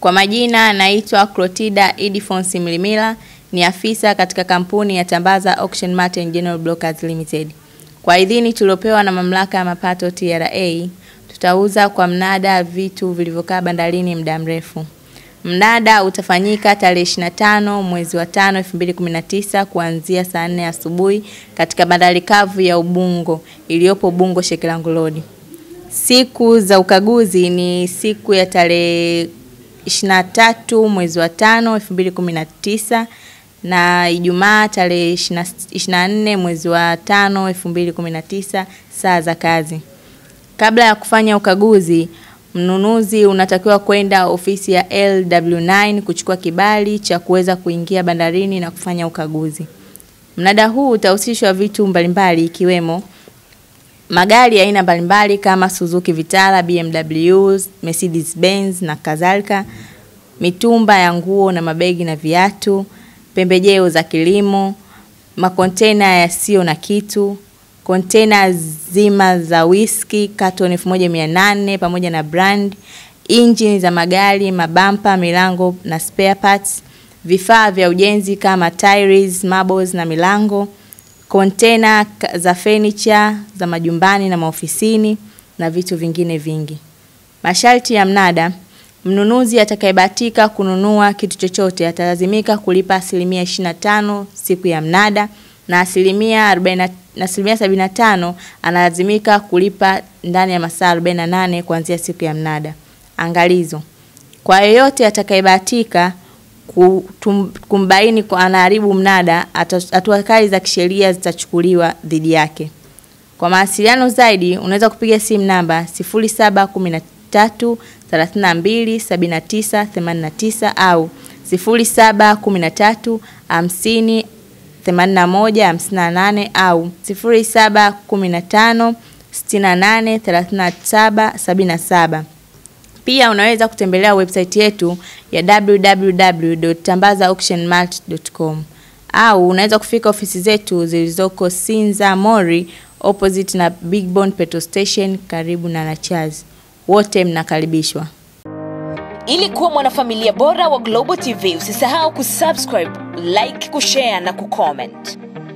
Kwa majina naitwa clotida Edifons Mlimila, ni afisa katika kampuni ya Tambaza Auction Mart and General Brokers Limited. Kwa idhini tuliopewa na mamlaka ya mapato TRA, tutauza kwa mnada vitu vilivyokaa bandarini muda mrefu. Mnada utafanyika tarehe 25 mwezi wa 5 2019 kuanzia saa 4 asubuhi katika bandari kavu ya Ubungo iliyopo Ubungo Shekilango Road. Siku za ukaguzi ni siku ya tarehe 23 mwezi wa 5 2019 na Ijumaa tarehe 24 mwezi wa 5 2019 saa za kazi. Kabla ya kufanya ukaguzi, mnunuzi unatakiwa kwenda ofisi ya LW9 kuchukua kibali cha kuweza kuingia bandarini na kufanya ukaguzi. Mnada huu utahusishwa vitu mbalimbali ikiwemo magari ya aina mbalimbali kama Suzuki Vitara, BMW, Mercedes Benz na kadhalika, mitumba ya nguo na mabegi na viatu, pembejeo za kilimo, makontena yasiyo na kitu, kontena zima za whisky katoni 1800 pamoja na brand, injini za magari, mabampa, milango na spare parts, vifaa vya ujenzi kama tires, marbles na milango, kontena za fenicha za majumbani na maofisini na vitu vingine vingi. Masharti ya mnada: mnunuzi atakayebahatika kununua kitu chochote atalazimika kulipa asilimia 25 siku ya mnada na asilimia 40 na asilimia 75 analazimika kulipa ndani ya masaa 48 kuanzia siku ya mnada. Angalizo: kwa yeyote atakayebahatika kumbaini kwa anaharibu mnada, hatua kali za kisheria zitachukuliwa dhidi yake. Kwa mawasiliano zaidi unaweza kupiga simu namba 0713 32 79 89 au 0713 50 81 58 au 0715 68 37 77. Pia unaweza kutembelea website yetu ya www.tambazaauctionmart.com au unaweza kufika ofisi zetu zilizoko Sinza Mori opposite na Big Bone Petrol Station karibu na Nachaz. Wote mnakaribishwa. Ili kuwa mwanafamilia bora wa Global TV, usisahau kusubscribe, like, kushare na kucomment.